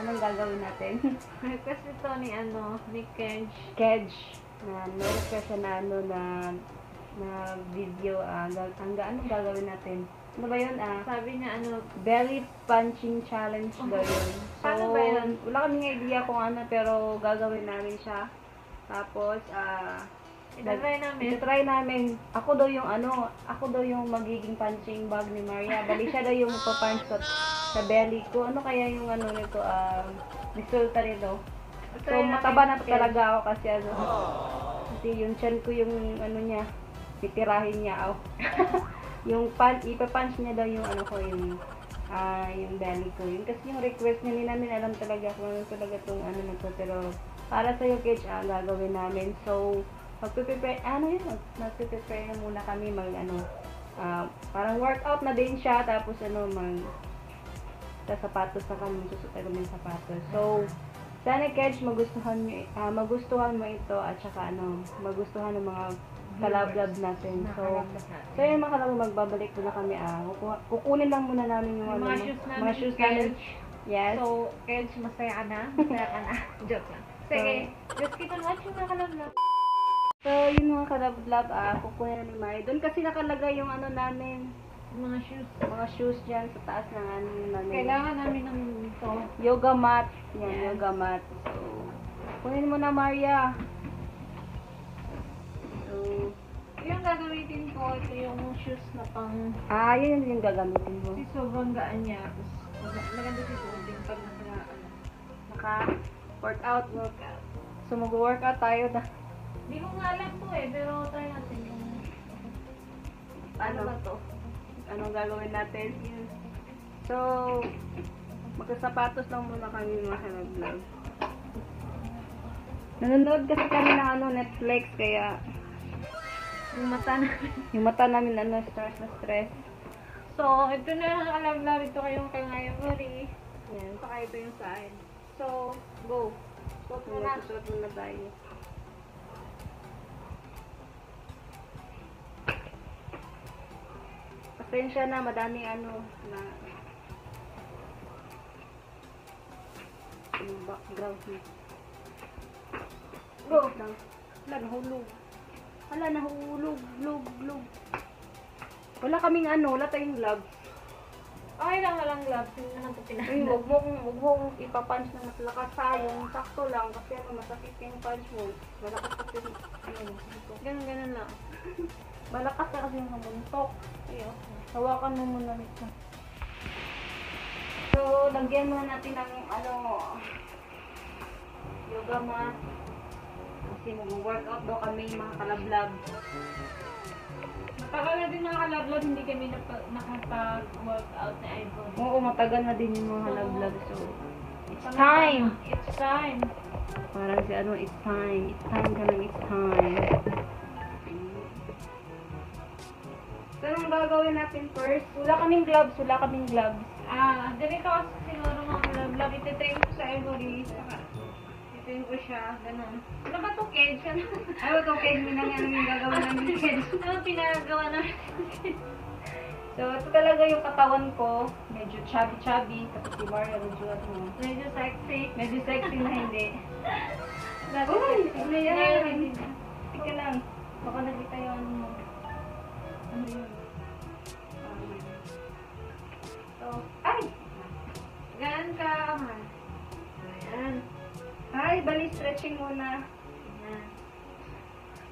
anong gagawin natin? Request ito ni ano, ni Kenj. Kedge, na na-request siya na ano na na video, ah, ga- ang anong gagawin natin? Ano ba yun? Ah, Sabi niya ano, belly punching challenge daw yun. So, Paano ba yun? wala kaming idea kung ano, pero gagawin namin siya. Tapos, ah, itatry namin. Ito-try namin. Ako daw yung ano, ako daw yung magiging punching bag ni Maria. Bali siya daw yung papunch sa, sa belly ko. Ano kaya yung ano nito, um, resulta nito? So, mataba na talaga ako kasi ano. Kasi yung chan ko yung ano niya, titirahin niya ako. yung pan, ipapunch niya daw yung ano ko, yung ah yung belly ko. Yung kasi yung request niya, hindi namin alam talaga kung ano talaga tong ano na to. Pero para sa yung cage, ah, gagawin namin. So, magpe-prepare, ano yun, mag- magpe-prepare na muna kami mag ano, ah, parang workout na din siya. Tapos ano, mag, sa sapatos na kami, susuot kami ng sapatos. So, sana Kedge, magustuhan mo, ah, magustuhan mo ito at saka ano, magustuhan ng mga kalablab natin. So, so yun mga kalab, magbabalik muna kami. Ah, kukuha- kukunin lang muna namin yung, Yung ano, mga shoes namin mga shoes namin. Yes. So, Kenj, masaya ka na? Masaya ka na? Joke lang. Sige, let's keep on watching mga kalabla. So, yun mga kalablab, ah, kukunin na ni Mari. Doon kasi nakalagay yung ano namin, Mga shoes. mga shoes dyan sa taas ng ano namin. Kailangan namin ng ito. Yoga mat. Yan, Yes. yoga mat. So, kunin mo na, Maria. So, Yung gagamitin ko, ito yung shoes na pang... ah, yun yung gagamitin mo. Kasi sobrang gaan niya. Tapos, mag- maganda si Tubing pag naka, ano, Naka-workout. workout. So, mag-workout tayo. Na. Hindi ko nga alam to eh, pero try natin yung... Ano Ano? ba to? Anong gagawin natin? So, magkasapatos lang muna kami mga kalaglag. Nanonood kasi kami ng ano, Netflix, kaya Yung mata namin. yung mata namin ano, stress na stress. So, ito na ang alam na ito kayong kangayang uri. Yan. Saka ito yung side. So, go. Go So, muna. magsusuot muna tayo. Pasensya na, madaming ano, na yung background niya. Go. Wala, nahulog. Wala, nahulog, log, log. Wala kaming ano, wala tayong gloves. Okay lang walang gloves. Hindi naman ito Ay, pinahanda. wag mo kong, wag mo ipapunch na mas lakas sayang. Sakto lang, kasi ano, masakit yung punch mo. Malakas kasi, ano. Ganun, ganun lang. Malakas na kasi yung hamuntok. Ayo. Hawakan mo muna nito. So, lagyan muna natin ng ano, yoga mat. Kasi mag-workout daw kami mga kalablab. Matagal na din mga kalablog, hindi kami nakapag-workout na iPhone. Oo, matagal na din yung mga kalablab. So, it's time! It's time. Parang si ano, it's time. It's time ka lang, it's time. Gagawin natin first? Wala kaming gloves, wala kaming gloves. Ah, ganito kasi siguro mga kalablog. Ititrain ko sa Ivory. Saka, ititrain ko siya. Ganun. Ano ba ito, Kedge? Ano? Ay, wag okay, hindi na yan yung gagawin namin kids. Ano pinagawa namin? So, ito talaga yung katawan ko. Medyo chubby-chubby. Tapos si Maria, medyo ano, Medyo sexy. medyo sexy na hindi. Uy, ano yan? Tika lang. Baka nakita yung ano mo. Ano yun? Stretching muna. Ayan.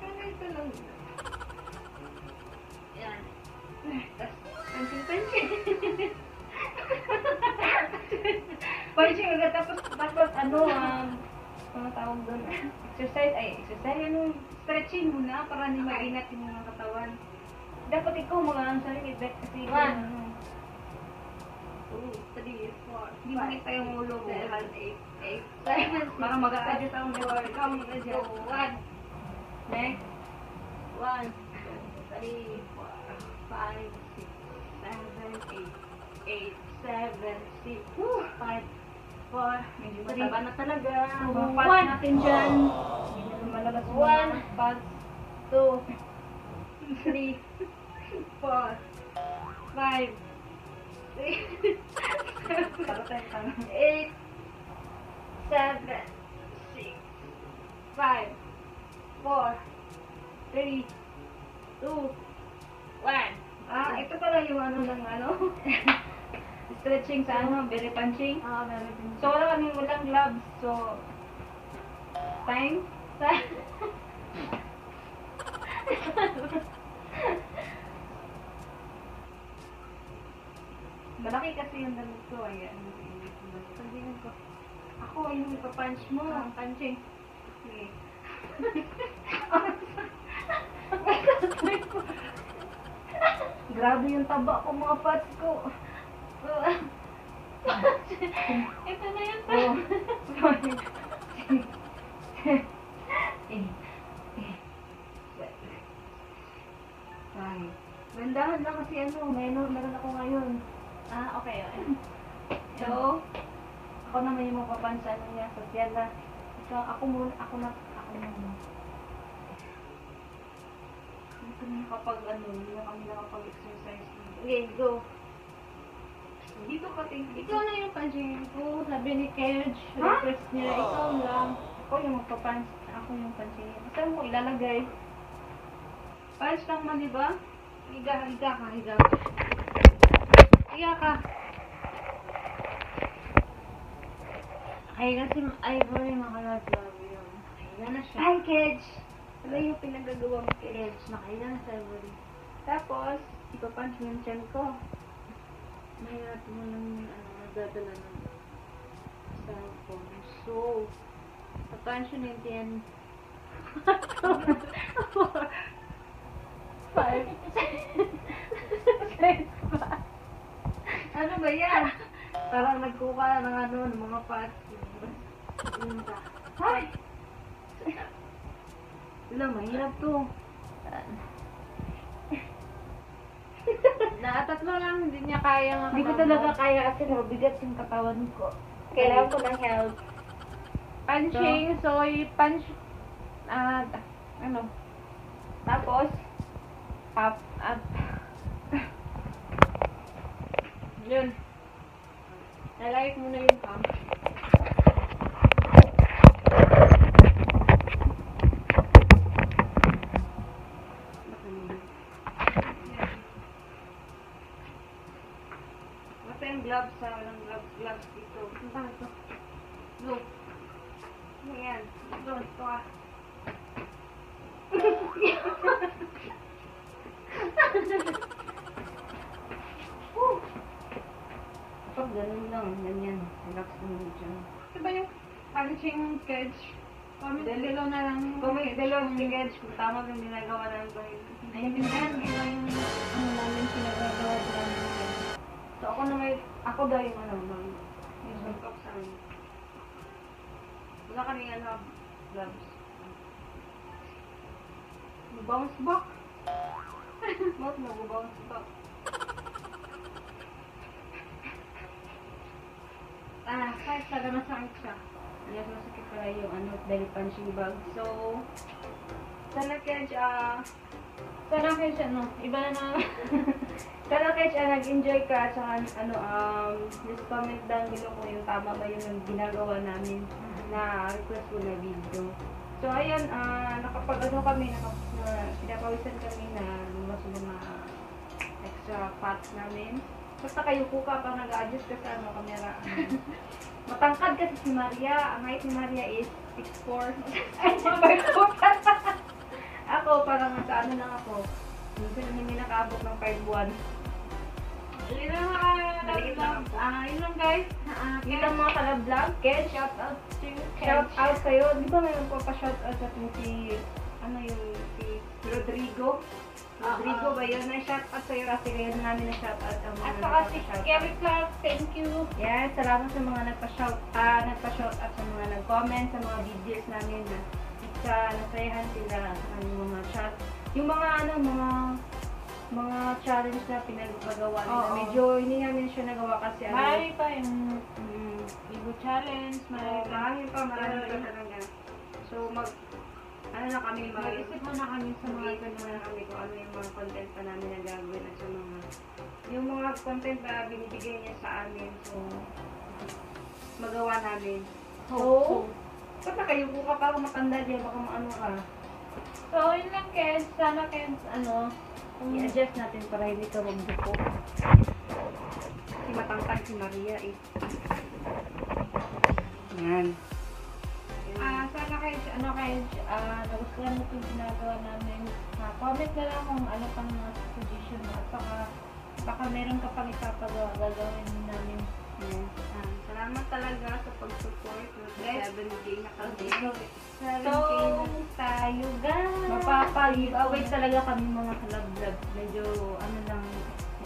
Ano ito lang? Ayan. Tapos, pansin-pansin. Punching agad. Tapos, tapos ano, um, ano tawag doon? Exercise, ay, exercise, ano, stretching muna para hindi maingat yung mga katawan. Dapat ikaw mga ang sarili, kasi ano. Hindi makita yung ulo mo. 7, 8, 8. Baka mag-a-adjust ang door. Come, let's go. 1. Next. 1, 2, 3, 4, 5, 6, 7, 8, 8, 7, 6, 5, 4, medyo mataba na talaga. Mapat natin dyan. 1, 2, 3, 4, 5, 6, eight, seven, six, five, four, three, two, one. Ah, ito pala yung ano ng ano. Stretching sa ano, berry punching. Ah, meron din. So, wala kaming walang gloves. So, time? Time? Malaki kasi yung damit ko. Ayan. Sabihin ko. Ako, yung ipapunch mo. Ang punching. Sige. Grabe yung taba ko mga parts ko. Ito na yun. Oh, sorry. Five. Gandahan lang kasi ano, meron, meron ako ngayon. Ah, okay. okay. So, ako naman yung mapapansa ano niya sa Siela. Ikaw, ako muna, ako na, ako muna. Hindi kami nakapag, ano, hindi na kami nakapag-exercise. Okay, go. Dito ka, tingin. Ikaw na yung panjingin ko. Sabi ni Kedge. Request niya. Ikaw lang. Ako yung magpapans, ako yung pansingin. Saan mo ilalagay? Pans lang man, di ba? Higa, higa ka, higa. Higa ka. Ay, kasi ivory makalaglag yun. Nakahiga na siya. Ay, Kedge! Ano yung pinagagawa mo? Kedge, nakahiga na sa ivory. Tapos, ipapunch mo yung chan ko. Mahirap mo lang ano, nagdadala ng cellphone. So, attention in the end. Five. Six. Ano ba yan? Parang nagkuka ng ano, ng mga parts. Ay! Wala, mahirap to. Nakatatlo lang, hindi niya kaya nga. Hindi ko talaga kaya kasi mabigat yung katawan ko. Kailangan ko ng help. Punching, so, i-punch, ah, ano, Tapos, up, up. Yun. Nalike mo na yung pump. Basta yung gloves sa walang gloves, gloves dito. Ang tawag to. Go. Ano yan? Ito, ito ah. Woo! Kapag ganun lang, ganyan. Relax mo dyan. Ito ba yung punching kedge? Comment Dali. below na lang. May dalawang tingage, kung tama yung ginagawa namin ko. Naiintindihan ko yung ano namin pinagagawa namin. So ako na may, ako daw yung ano, mag, yung suntok sa amin. Wala kami ano, gloves. Bounce back. Mouth na bounce back. Ah, kahit talaga masakit siya. Yes, masakit pala yung ano, belly punching bag. So, sana Kedge, ah, Sana kayo siya, no? Iba na na. sana Kedge, ah, nag-enjoy ka, tsaka ano, um, just comment down below kung yung tama ba yung ginagawa namin na request ko na video. So, ayan, ah, nakapag ano kami, nakap, na, pinapawisan kami na yung mga extra parts namin. Basta kayo po ka pang nag-adjust ka sa ano, camera. Matangkad kasi si Maria. Ang height ni Maria is 6'4". Ay, number 2 Ako, parang nasa ano lang ako. Minsan hindi nakaabot ng 5'1". Yun lang ako. Ah, yun lang guys. Ah, Yun ang mga ka-vlog. Ken, shout out to you. Shout out sa'yo. Di ba may magpapa-shout out sa atin si, ano yung, si Rodrigo? Rodrigo ba yun? Na-shout out sa'yo ngayon namin na-shout out ang mga At saka si nagpapa-shout out. Kerry Clark, thank you. Yes, salamat sa mga nagpa-shout, ah, nagpa-shout out sa mga nagpa mag-comment sa mga videos namin na sa nasayahan sila ang mga chat. Yung mga ano, mga mga challenge na pinagpagawa nila. Oo. Medyo hindi namin siya nagawa kasi ano. Marami pa yung Mm, Ibo Challenge, marami pa. marami pa, marami pa talaga. So, mag, ano na kami, mag, Mag-isip muna kami sa mga ganun. muna kami kung ano yung mga content pa namin na gagawin at sa mga, yung mga content na binibigay niya sa amin. So, magawa namin. So, So, ba't nakayuko ka parang matanda diyan, baka maano ka. so, yun lang, Kens. Sana, Kens, ano, kung I-adjust natin para hindi ka magbuko. Kasi matangkad si Maria eh. Yan. Ah, kayo, ano kayo, ah, nagustuhan mo itong ginagawa namin. Ah, comment na lang kung ano pang mga suggestion mo. At saka, baka meron ka pang ipapagawa, gagawin namin. Yan. Ah, salamat talaga sa pag-support. Guys, 7K na kami. So, tayo guys. Mapapag-giveaway talaga kami mga kalab-lab. Medyo, ano lang,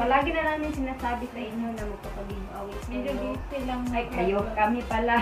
palagi na namin sinasabi sa inyo na magpapag-giveaway Medyo busy lang. Ay, kayo, kami pala.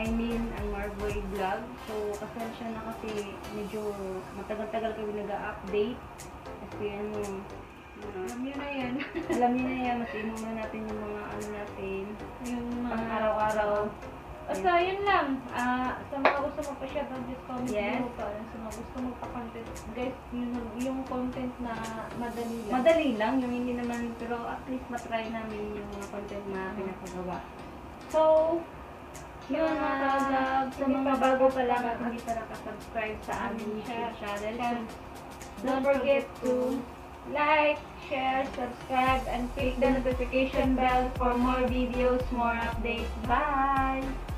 I mean, ang Marboy Vlog. So, pasensya na kasi medyo matagal-tagal kami nag-update. Kasi ano, uh, Alam nyo na yan. alam niyo na yan, masimu na natin yung mga ano natin, yung mga pang araw-araw. Basta yun lang. Ah, sa mga gusto mo pa siya just comment Yes. below pa. Sa mga gusto mo pa content. Guys, yung, yung content na madali lang. Madali lang, yung hindi naman, pero at least matry namin yung mga content na pinapagawa. So, yun mga kalab, sa mga bago pa lang at hindi pa nakasubscribe sa aming YouTube channel. Don't forget to like, share, subscribe, and click the notification bell for more videos, more updates. Bye!